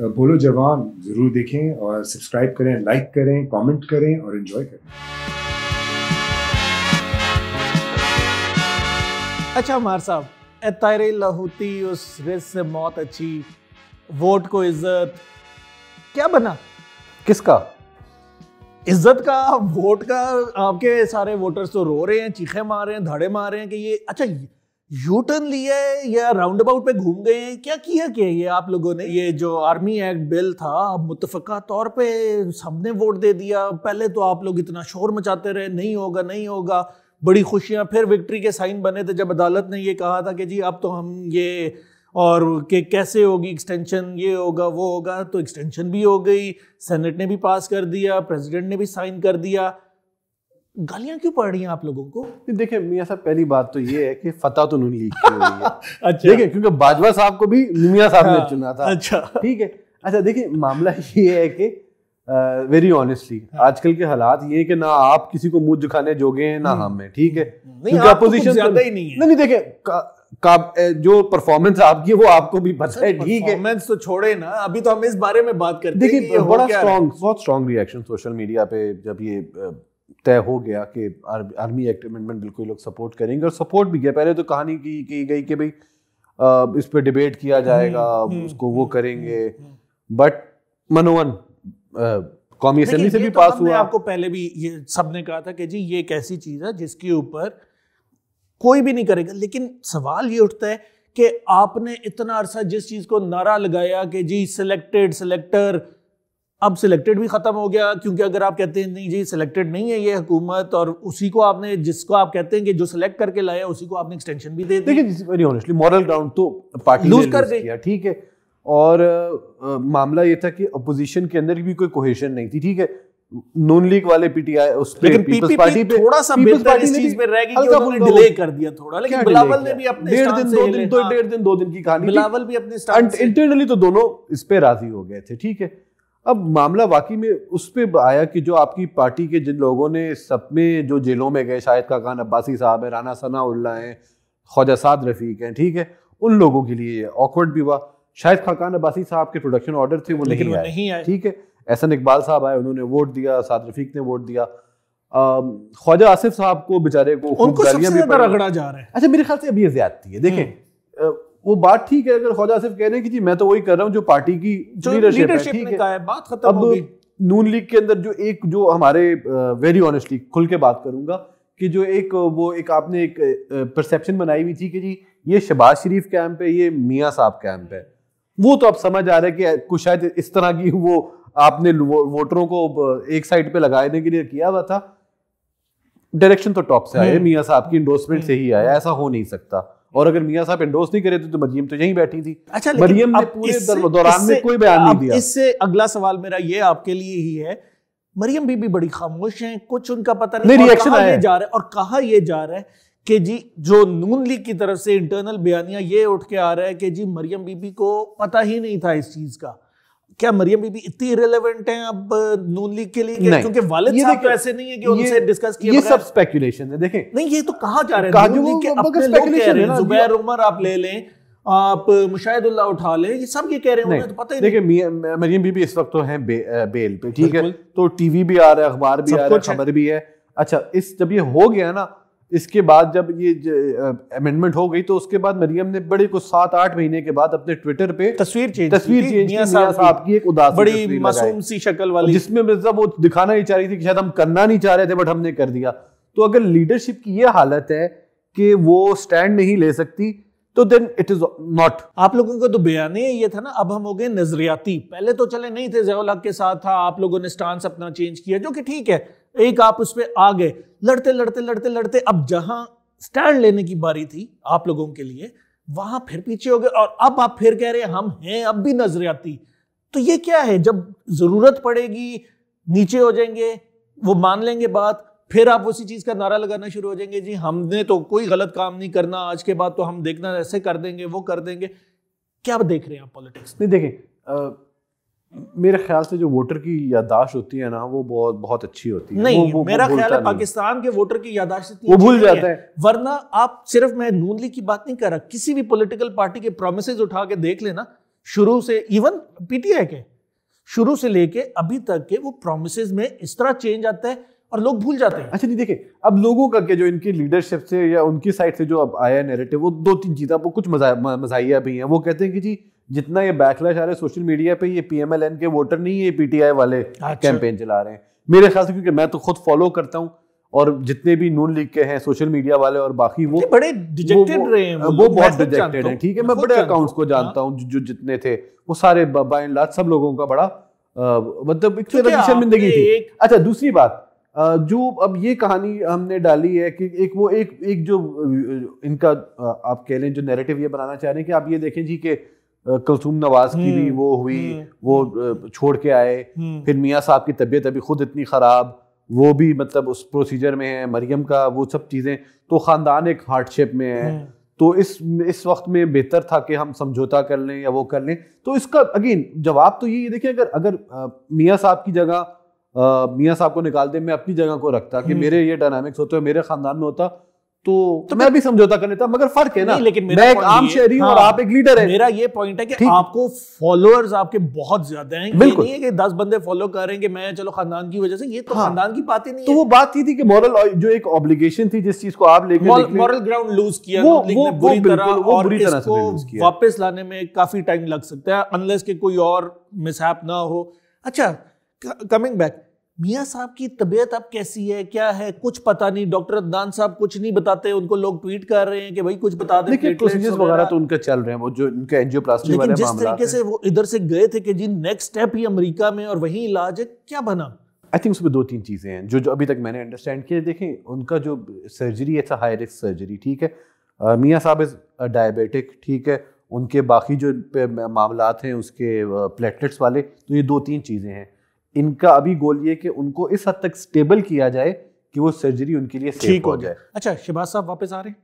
बोलो जवान ज़रूर देखें और सब्सक्राइब करें लाइक करें कमेंट करें और एंजॉय करें। अच्छा मार साहब तायरे लाहौती उस रिस से मौत अच्छी वोट को इज़्ज़त क्या बना? किसका? इज़्ज़त का वोट का आपके सारे वोटर्स तो रो रहे हैं चीखे मार रहे हैं धड़े मार रहे हैं कि ये अच्छा यू टर्न लिया है या राउंड अबाउट पे घूम गए हैं? क्या किया क्या ये आप लोगों ने? ये जो आर्मी एक्ट बिल था मुतफ़ा तौर पे सबने वोट दे दिया। पहले तो आप लोग इतना शोर मचाते रहे, नहीं होगा नहीं होगा। बड़ी खुशियाँ, फिर विक्ट्री के साइन बने थे जब अदालत ने ये कहा था कि जी, अब तो हम ये और कि कैसे होगी एक्सटेंशन ये होगा, वो होगा तो एक्सटेंशन भी हो गई। सेनेट ने भी पास कर दिया प्रेसिडेंट ने भी साइन कर दिया। गालियाँ क्यों पड़ रही हैं आप लोगों को? देखिए मियाँ साहब पहली बात तो ये है कि फतेह तो नून लीग की है। अच्छा। देखिए क्योंकि बाजवा साहब को भी मियाँ साहब हाँ, ने चुना था। अच्छा। ठीक है? अच्छा देखिए मामला ये है कि वेरी ऑनेस्टली हाँ. आजकल के हालात ये कि ना आप किसी को मुँह दिखाने जोगे हैं ना हम्म। हम हैं? ठीक है क्योंकि अपोजिशन ज़्यादा ही नहीं है। नहीं देखिए का जो परफॉर्मेंस आपकी है वो आपको भी पता है ठीक है? परफॉर्मेंस तो छोड़े ना अभी तो हम इस बारे में बात करते हैं देखिए बड़ा स्ट्रॉन्ग बहुत स्ट्रॉन्ग रिएक्शन सोशल मीडिया पे जब ये तय हो गया कि आर्मी एक्ट अमेंडमेंट बिल्कुल लोग सपोर्ट करेंगे और सपोर्ट भी किया। पहले तो कहानी की की गई कि भाई इस पर डिबेट किया जाएगा हम्म, हम्म, उसको वो हम्म, करेंगे। बट मनोवन कौमी असेंबली से भी तो पास हुआ। आपको पहले भी ये सबने कहा था कि जी ये एक ऐसी चीज़ है जिसके ऊपर कोई भी नहीं करेगा। लेकिन सवाल ये उठता है कि आपने इतना अरसा जिस चीज़ को नारा लगाया कि जी सिलेक्टेड सिलेक्टर अब सिलेक्टेड भी खत्म हो गया क्योंकि अगर आप कहते हैं नहीं जी सिलेक्टेड नहीं है ये हुकूमत और उसी को आपने जिसको आप कहते हैं कि जो सिलेक्ट करके लाया उसी को आपने एक्सटेंशन भी दे दी। वेरी ऑनेस्टली मॉरल ग्राउंड तो पार्टी लूज कर गई ठीक है। और आ, मामला ये था कि अपोजिशन के अंदर भी कोई कोहेशन नहीं थी ठीक है। नून लीग वाले पीटीआई उस पे पीपल्स पार्टी पे थोड़ा सा बेहतर इस चीज़ पे रह गई कि उन्होंने डिले कर दिया थोड़ा लेकिन बिलावल ने भी अपने डेढ़ दिन दो दिन तो डेढ़ दिन दो दिन की कहानी बिलावल भी अपने इंटरनली तो दोनों इस पे राज़ी हो गए थे ठीक है। अब मामला वाकई में उस पर आया कि जो आपकी पार्टी के जिन लोगों ने सब में जो जेलों में गए शायद का खान अब्बासी साहब है राना सना उल्ला हैं ख्वाजा साद रफ़ीक हैं ठीक है? उन लोगों के लिए ऑकवर्ड भी हुआ। शायद खाकान अब्बासी साहब के प्रोडक्शन ऑर्डर थे वो नहीं आए। नहीं आए। ठीक है? एहसन इकबाल साहब आए उन्होंने वोट दिया साद रफीक ने वोट दिया। ख्वाजा आसिफ साहब को बेचारे को उनको सबसे ज़्यादा रगड़ा जा रहा है। अच्छा मेरे ख्याल से अभी ये ज्यादती है। देखें हम्म। वो बात ठीक है अगर ख्वाजा आसिफ कह रहे हैं कि जी मैं तो वही कर रहा हूँ जो पार्टी की लीडरशिप है ठीक है। बात खत्म हो गई नून लीग के अंदर जो एक जो हमारे वेरी ऑनेस्टली खुल के बात करूँगा कि जो एक वो एक आपने एक परसेप्शन बनाई हुई थी कि जी ये शबाज शरीफ कैंप है ये मियाँ साहब कैंप है। वो तो आप समझ आ रहा है कि कुछ शायद इस तरह की वो आपने वोटरों को एक साइड पे लगाने के लिए किया हुआ था। डायरेक्शन तो टॉप से आया हम्म। मियाँ साहब की इंडोर्समेंट से ही आया ऐसा हो नहीं सकता। और अगर मियाँ साहब एंडोर्स नहीं करे तो मरियम तो यहीं बैठी थी। अच्छा मरियम ने पूरे दौरान में कोई बयान नहीं दिया। इससे अगला सवाल मेरा ये आपके लिए ही है मरियम बीबी बड़ी खामोश हैं कुछ उनका पता नहीं, नहीं रिएक्शन आया जा रहा है और कहा यह जा रहा है कि जी जो नून लीग की तरफ़ से इंटरनल बयानिया ये उठ के आ रहा है कि जी मरियम बीबी को पता ही नहीं था इस चीज़ का। क्या मरियम बीबी इतनी रिलेवेंट हैं अब नून लीग के लिए क्योंकि वालिद साहब तो ऐसे नहीं है कि उनसे डिस्कस किया ये सब स्पेकुलेशन है देखें नहीं ये तो कहा जा रहा है नून लीग के अपने लोग कह रहे हैं जुबैर उमर आप ले लें आप मुशाहिदुल्लाह उठा लें ये सब ये कह रहे हैं तो पता ही देखिए मरियम बीबी इस वक्त तो है बे, बेल पे ठीक है? तो टीवी भी आ रहा है अखबार भी आ रहा है। खबर भी है। अच्छा इस जब ये हो गया ना इसके बाद जब ये अमेंडमेंट हो गई तो उसके बाद मरियम ने बड़े कुछ सात आठ महीने के बाद अपने ट्विटर पे तस्वीर चेंज तस्वीर चेंज की साहब की। एक उदास बड़ी मासूम सी शक्ल वाली। जिसमें मिर्ज़ा वो दिखाना ही चाह रही थी कि शायद हम करना नहीं चाह रहे थे बट हमने कर दिया। तो अगर लीडरशिप की ये हालत है कि वो स्टैंड नहीं ले सकती तो देन इट इज़ नॉट आप लोगों का तो बयान ये था ना अब हम हो गए नजरियाती। पहले तो चले नहीं थे जयोल के साथ था आप लोगों ने स्टांस अपना चेंज किया जो कि ठीक है। एक आप उस पर आ गए। लड़ते लड़ते लड़ते लड़ते, अब जहाँ स्टैंड लेने की बारी थी आप लोगों के लिए, वहाँ फिर पीछे हो गए और अब आप फिर कह रहे हैं, हम हैं, अब भी नजरियाती। तो ये क्या है? जब ज़रूरत पड़ेगी, नीचे हो जाएँगे, वो मान लेंगे बात, फिर आप उसी चीज़ का नारा लगाना शुरू हो जाएँगे, जी, हमने तो कोई गलत काम नहीं करना, आज के बाद तो हम देखना, ऐसे कर देंगे, वो कर देंगे। क्या देख रहे हैं आप पॉलिटिक्स? नहीं देखें मेरे ख्याल से जो वोटर की यादाश्त होती है ना वो बहुत बहुत अच्छी होती है। नहीं वो, वो, मेरा ख्याल है पाकिस्तान के वोटर की यादाश्त वो भूल जाता है।, है। वरना आप सिर्फ़ मैं नून लीग की बात नहीं कर रहा किसी भी पॉलिटिकल पार्टी के प्रोमिस उठा के देख लेना शुरू से इवन पीटीआई के शुरू से लेके अभी तक के वो प्रोमिस में इस तरह चेंज आता है और लोग भूल जाते हैं। अच्छा नहीं देखे अब लोगों का क्या जो इनकी लीडरशिप से या उनकी साइड से जो अब आया नैरेटिव वो दो तीन चीज़ें वो कुछ मजाइया भी हैं। वो कहते हैं कि जी जितना ये बैकलैश आ रहा है सोशल मीडिया पे ये पीएमएलएन के वोटर नहीं ये पीटीआई वाले अच्छा। कैंपेन चला रहे हैं। मेरे ख्याल से क्योंकि मैं तो खुद फॉलो करता हूँ और जितने भी नून लीग के हैं सोशल मीडिया वाले और बाकी वो बड़े डिजेक्टेड रहे हैं वो मैं बहुत डिजेक्टेड है। हूँ, ठीक है मैं बड़े अकाउंट्स को जानता हूँ जो जितने थे। वो सारे बाय एंड लार्ज सब लोगों का बड़ा मतलब एक तरह की शर्मिंदगी थी। अच्छा दूसरी बात जो अब ये कहानी हमने डाली है कि एक वो एक एक जो इनका आप कह लें जो नैरेटिव ये बनाना चाह रहे हैं कि आप ये देखें जी कि कुलसूम नवाज़ की भी हम्म, वो हुई हम्म, वो छोड़ के आए। हम्म, फिर मियाँ साहब की तबीयत अभी खुद इतनी ख़राब वो भी मतलब उस प्रोसीजर में है मरियम का वो सब चीज़ें। तो ख़ानदान एक हार्डशिप में है। हम्म, तो इस इस वक्त में बेहतर था कि हम समझौता कर लें या वो कर लें। तो इसका अगेन जवाब तो ये देखिए अगर अगर मियाँ साहब की जगह मियाँ साहब को निकाल दे मैं अपनी जगह को रखता कि हम्म। मेरे ये डायनामिक्स होते मेरे खानदान में होता। तो, तो मैं भी समझौता कर लेता मगर फ़र्क है ना लेकिन मेरा मैं एक आम ये- शहरी हूँ और हाँ, आप एक लीडर है मेरा ये पॉइंट है कि आपको फॉलोअर्स आपके बहुत ज़्यादा हैं ये बिल्कुल। नहीं है कि दस बंदे फॉलो कर रहे हैं कि मैं चलो खानदान की वजह से ये तो हाँ। खानदान की बात ही नहीं तो वो बात ये थी कि मॉरल जो एक ऑब्लिगेशन थी जिस चीज़ को आप लेके है निकले- मॉरल ग्राउंड लूज किया बुरी तरह वो और बुरी तरह से इसको। वापस लाने में काफ़ी टाइम लग सकता है अनलेस के कोई और मिसहैप ना हो अच्छा कमिंग बैक मियाँ साहब की तबीयत अब कैसी है? क्या है? कुछ पता नहीं। डॉक्टर अदनान साहब कुछ नहीं बताते। उनको लोग ट्वीट कर रहे हैं कि भाई कुछ बता दें प्रोसीजर्स वगैरह तो उनके चल रहे हैं। वो जो उनके एंजियोप्लास्टी वाले जिस तरीके से वो इधर से गए थे कि जी नेक्स्ट स्टेप ही अमेरिका में और वही इलाज है क्या बना? आई थिंक उसमें दो तीन चीज़ें हैं जो जो अभी तक मैंने अंडरस्टैंड किया। देखें उनका जो सर्जरी है हाई रिस्क सर्जरी ठीक है? मियाँ साहब इज़ डायबिटिक ठीक है? उनके बाकी जो मामला हैं उसके प्लेटलेट्स वाले तो ये दो तीन चीज़ें हैं। इनका अभी गोल ये कि उनको इस हद तक स्टेबल किया जाए कि वो सर्जरी उनके लिए ठीक हो हो जाए। अच्छा शहबाज साहब वापस आ रहे हैं?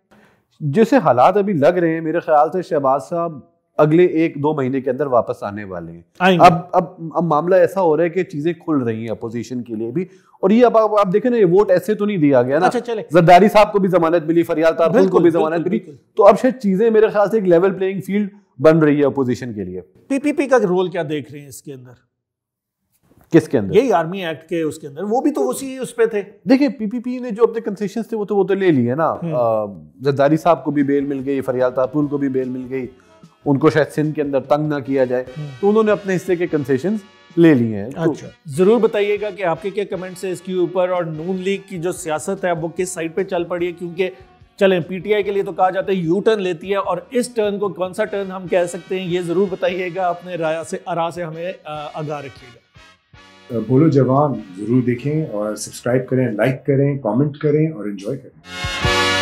जैसे हालात अभी लग रहे हैं मेरे ख्याल से शहबाज साहब अगले एक दो महीने के अंदर वापस आने वाले हैं। अब अब अब मामला ऐसा हो रहा है कि चीज़ें खुल रही हैं अपोजिशन के लिए भी। और ये अब आप, आप देखें ना ये वोट ऐसे तो नहीं दिया गया ना। अच्छा चले। जरदारी साहब को भी जमानत मिली फरियाल तारकुल को भी जमानत मिली। तो अब शायद चीज़ें मेरे ख्याल से एक लेवल प्लेइंग फ़ील्ड बन रही है अपोजिशन के लिए। पीपीपी का रोल क्या देख रहे हैं इसके अंदर? किसके अंदर? यही आर्मी एक्ट के उसके अंदर। वो भी तो उसी उस पे थे। देखिए पीपीपी ने जो अपने कंसेशन थे वो तो वो तो ले लिए ना। हम्म। जरदारी साहब को भी बेल मिल गई फरियाल तारकुल को भी बेल मिल गई। उनको शायद सिंध के अंदर तंग ना किया जाए। हम्म। तो उन्होंने अपने हिस्से के कंसेशन ले लिए हैं। तो- अच्छा। ज़रूर बताइएगा कि आपके क्या कमेंट्स है इसके ऊपर और नून लीग की जो सियासत है वो किस साइड पे चल पड़ी है? क्योंकि चलें पीटीआई के लिए तो कहा जाता है यू टर्न लेती है और इस टर्न को कौन सा टर्न हम कह सकते हैं ये ज़रूर बताइएगा। अपने राय से आरा से हमें आगाह रखिएगा। बोलो जवान ज़रूर देखें और सब्सक्राइब करें लाइक करें कमेंट करें और एंजॉय करें।